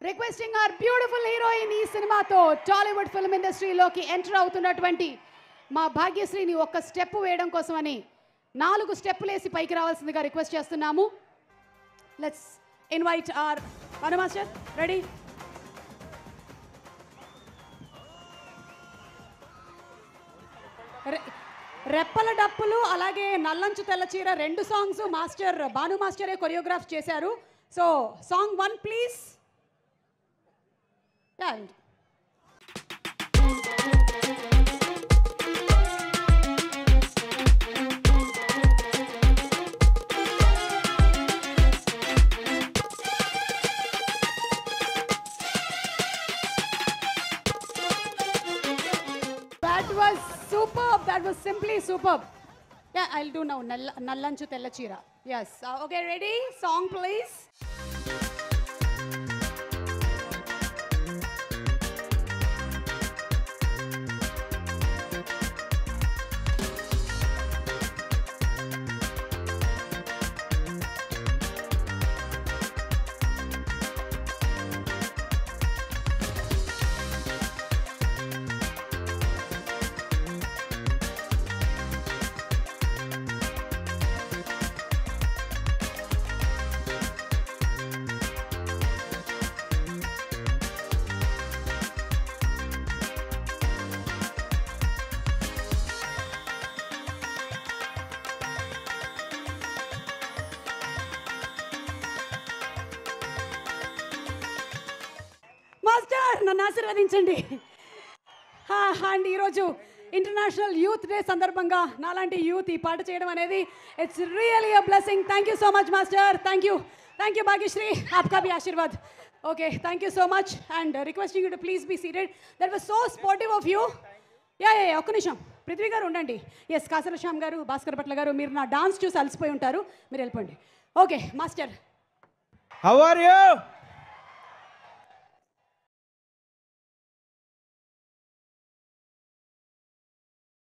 Requesting are beautiful heroine ఈ సినిమాతో Tollywood film ఇండస్ట్రీలోకి ఎంటర్ అవుతున్నటువంటి మా భాగ్యశ్రీని ఒక్క స్టెప్ వేయడం కోసమని నాలుగు స్టెప్పులు వేసి పైకి రావాల్సిందిగా రిక్వెస్ట్ చేస్తున్నాము. లెట్స్ ఇన్వైట్ ఆర్ మన మాస్టర్ రెడీ రెప్పల డప్పులు అలాగే నల్లంచు తెల్ల చీర రెండు సాంగ్స్ మాస్టర్ భాను మాస్టరే కొరియోగ్రాఫ్ చేశారు. So song one please That was superb. That was simply superb. Yeah, I'll do now. Nall- Nallanchu Tella Chira. Yes. Uh, okay, ready? Song, please. Master నన్ను ఆశీర్వదించండి. అండ్ ఈరోజు ఇంటర్నేషనల్ యూత్ డే సందర్భంగా నాలాంటి youth ఈ పాట చేయడం అనేది it's really a blessing thank you so much master thank you thank you Bhagyashri ఆప్కా బి Aashirvaad okay thank you so much and requesting you to please be seated that was so sportive of you yeah yeah ఒక్క నిమిషం. పృథ్వీ గారు ఉండండి. Yes Kasara Shyam గారు భాస్కర్ పట్ల గారు మీరు నా డాన్స్ చూసి అలసిపోయి ఉంటారు. మీరు వెళ్ళిపోండి. Okay master how are you